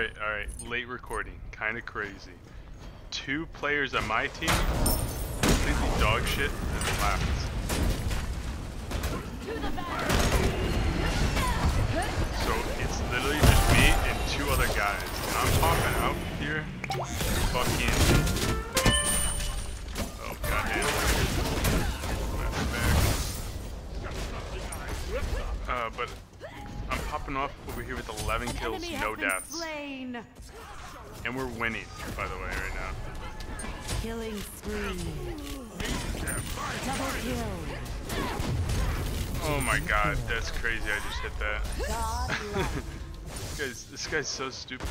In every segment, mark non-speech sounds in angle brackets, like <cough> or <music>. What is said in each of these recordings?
Alright, alright. Late recording. Kind of crazy. Two players on my team completely dog shit and left. So it's literally just me and two other guys. And I'm popping out here. Fucking. Oh, goddamn. Uh, but popping off over here with 11 kills, Enemy no deaths. Slain. And we're winning, by the way, right now. Killing spree. Double kill. Oh my god, that's crazy. I just hit that. <laughs> This guy's this guy's so stupid.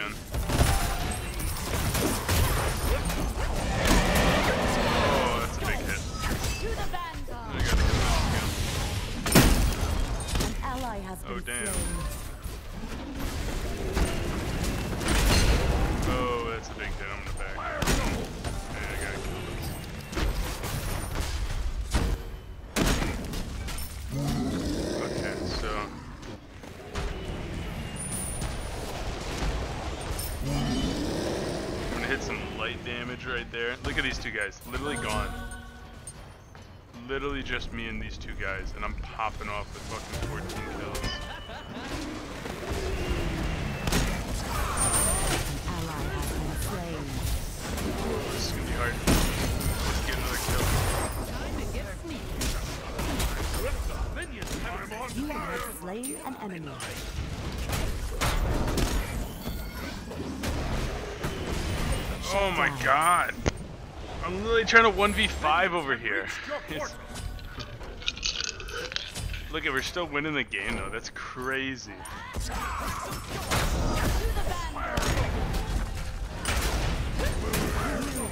An damage right there. Look at these two guys. Literally gone. Literally just me and these two guys, and I'm popping off with fucking 14 kills. Oh my god. I'm literally trying to 1v5 over here. <laughs> Look at, we're still winning the game though. That's crazy. You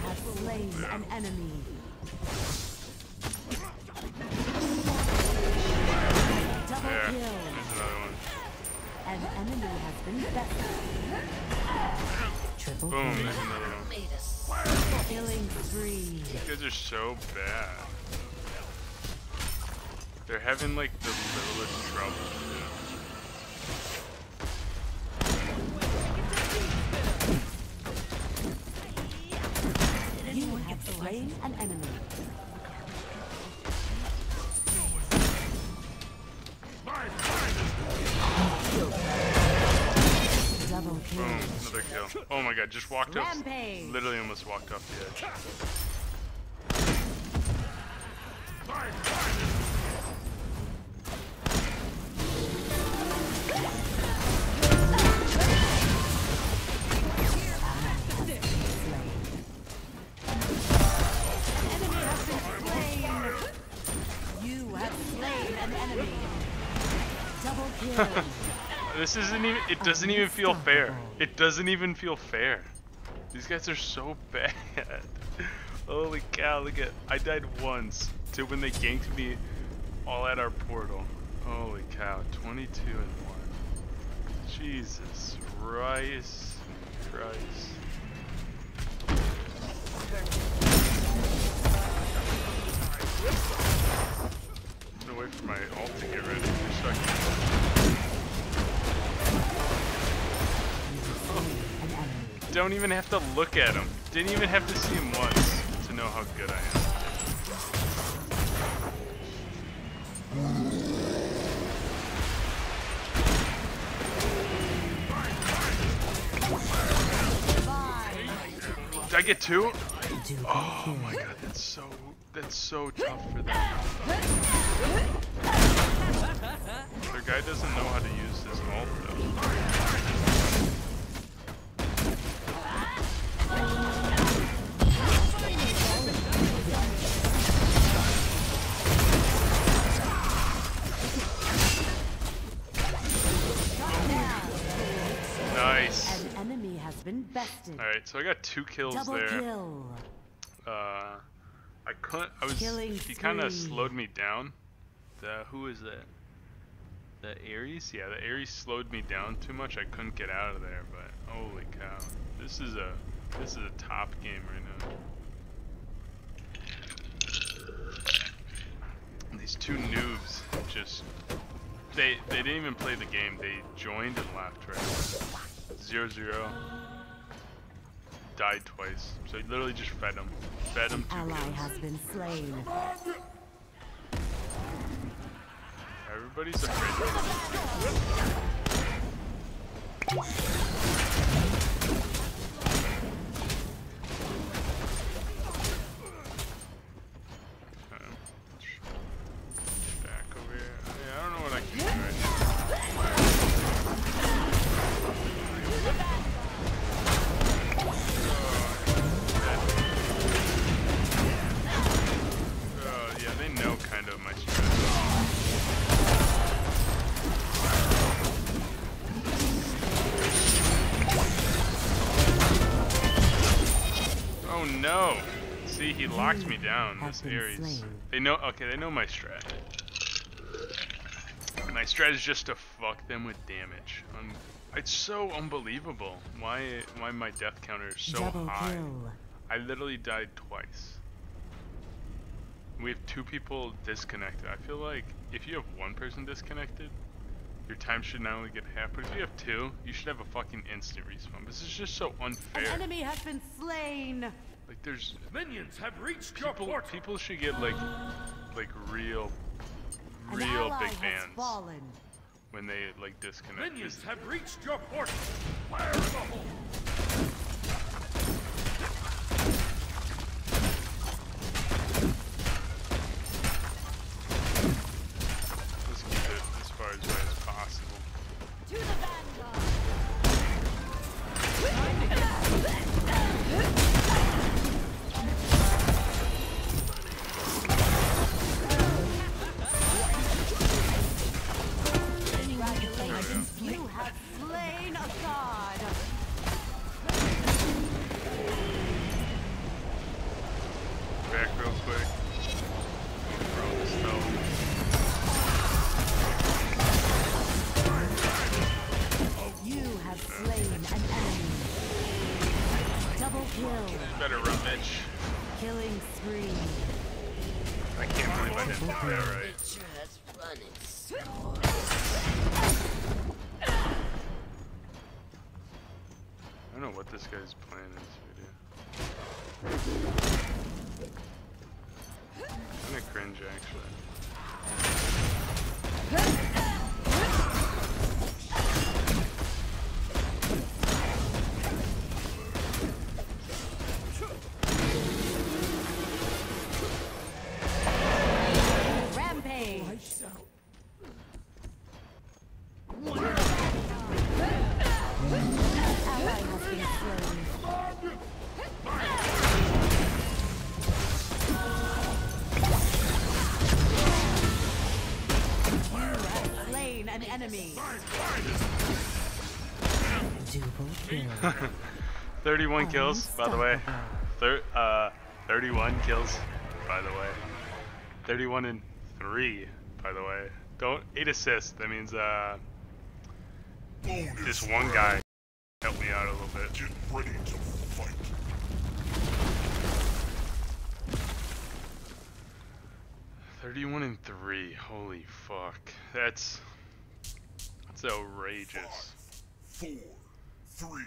have slain an enemy. Double There. kill. There's another one. An enemy has been bested. Triple Boom, there's another one. Killing spree. These guys are so bad. They're having like the littlest trouble. Oh my god, just walked off. Literally almost walked off the edge. Enemy has. You have slain an enemy. Double kill. <laughs> This isn't even, it doesn't even feel fair. It doesn't even feel fair. These guys are so <laughs> bad. Holy cow, look at, I died once to when they ganked me all at our portal. Holy cow, 22 and 1. Jesus Christ. Christ. I'm gonna wait for my ult to get ready. Don't even have to look at him. Didn't even have to see him once to know how good I am. Did I get two? Oh my god, that's so that's so tough for them. Their guy doesn't know how to use his ult though. Has been bested. Alright, so I got two kills Double there. kill. Uh, I couldn't. I was. Killing he kind of slowed me down. The who is that? The Ares? Yeah, the Ares slowed me down too much. I couldn't get out of there, but holy cow. This is a this is a top game right now. These two noobs just they they didn't even play the game. They joined and left right. Zero zero. Died twice. So he literally just fed him. Fed him Ally kills. has been slain. Everybody's afraid. Oh no! See, he locked me down, this been Ares. They know, okay, they know my strat. My strat is just to fuck them with damage. Um, it's so unbelievable. Why, why my death counter is so Double high. kill. I literally died twice. We have two people disconnected. I feel like if you have one person disconnected, your time should not only get half, but if you have two, you should have a fucking instant respawn. This is just so unfair. An unfair. enemy has been slain. Like there's Minions have reached your people portal. people should get like like real real big has bans fallen. when they like disconnect. Minions have reached your portal. Fire in the hole. Quick. Throw this though. You have slain an enemy. Double kill. Better run, bitch. Killing spree. I can't believe I didn't do that right. I don't know what this guy's plan is here. Actually. Enemy. <laughs> 31 kills, by the way. Thir uh, 31 kills, by the way. 31 and 3, by the way. Don't 8 assists. That means uh, this one guy helped me out a little bit. Get ready to fight. Thirty-one and three. Holy fuck. That's that's outrageous. Four, three,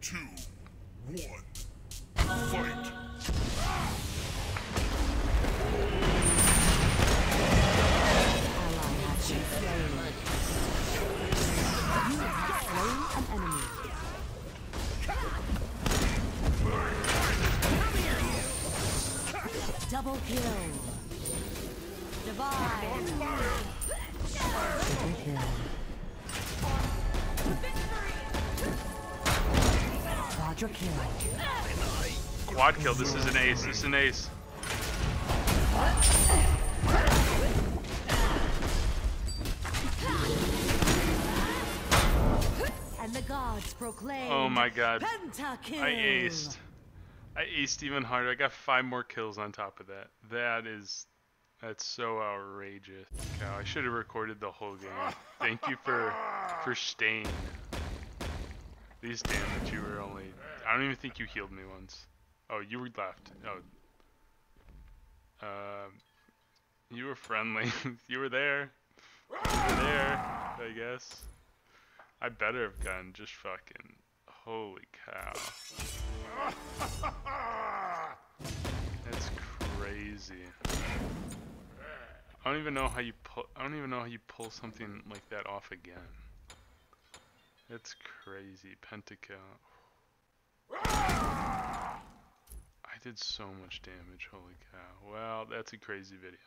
two, one. Fight. Ally has been slain. You have slain an enemy. Double kill. Divide. Triple kill. Quadra kill. Quad kill. This is an ace. This is an ace. And the gods proclaim. Oh my god. Pentakill. I aced. I aced even harder. I got five more kills on top of that. That is That's so outrageous. Cow, I should have recorded the whole game. Thank you for for staying. These damage you were only I don't even think you healed me once. Oh, you were left. Oh. Um you were friendly. <laughs> you were there. You were there, I guess. I better have gotten just fucking holy cow. That's crazy. I don't even know how you pull. I don't even know how you pull something like that off again. It's crazy, Pentakill. I did so much damage, holy cow. Well, that's a crazy video.